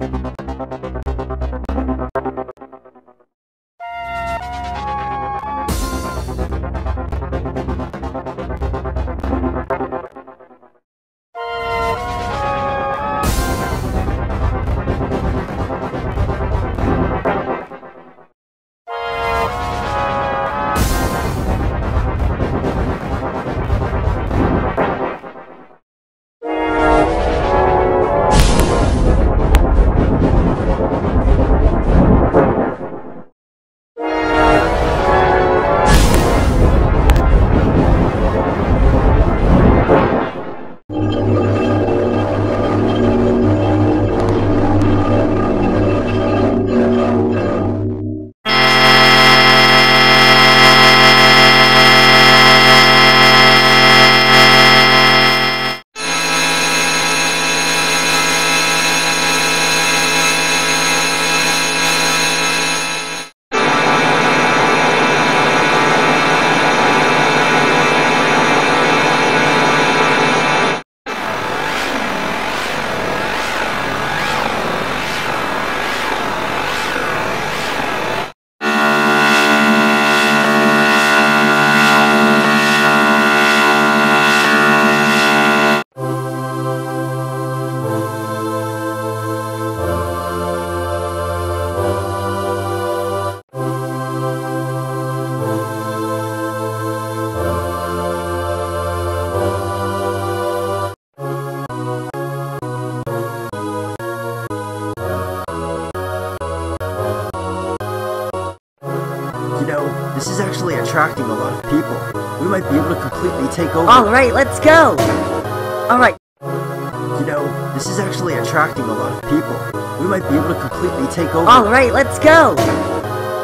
You this is actually attracting a lot of people. We might be able to completely take over. Alright, let's go! Alright, You know, this is actually attracting a lot of people. We might be able to completely take over. alright, let's go!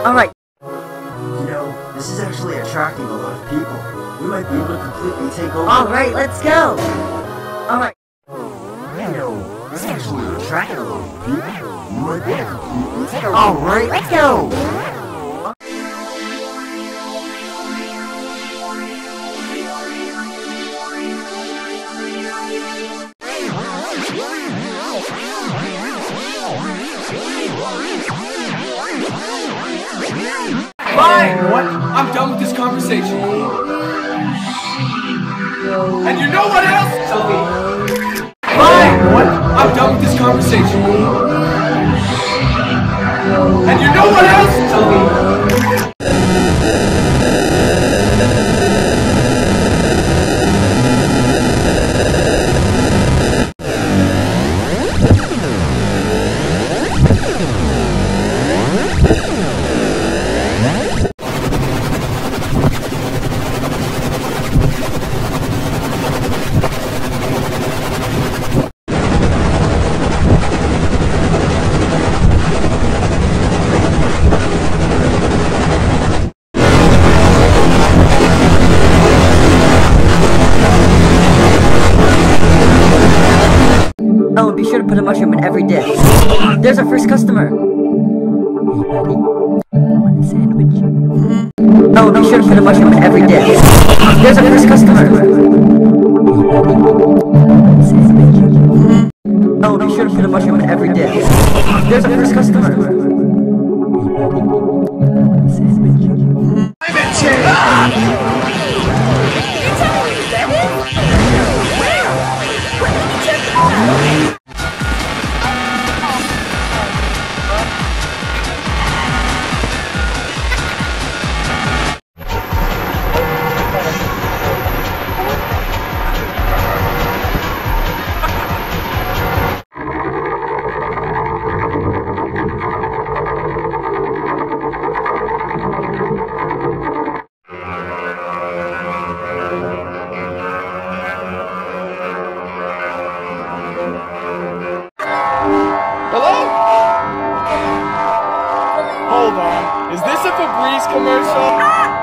Alright, You know, this is actually attracting a lot of people. We might be able to completely take over. alright, let's go! Alright, You know, this is actually attracting a lot of people. We might be able to completely take over. alright, let's go! Know what? I'm done with this conversation. And you know what else? Sylvie. Fine! You what? I'm done with this conversation. And you know what else? Sylvie. Oh, be sure to put a mushroom in every dish. There's our first customer! Hey, buddy. Want a sandwich? Oh, be sure to put a mushroom in every dish. There's our first customer! Hey, buddy. Want a sandwich? Oh, be sure to put a mushroom in every dish. There's our first customer! Hey, buddy. Want a sandwich? I'm in jail! Where? Where did you go? commercial.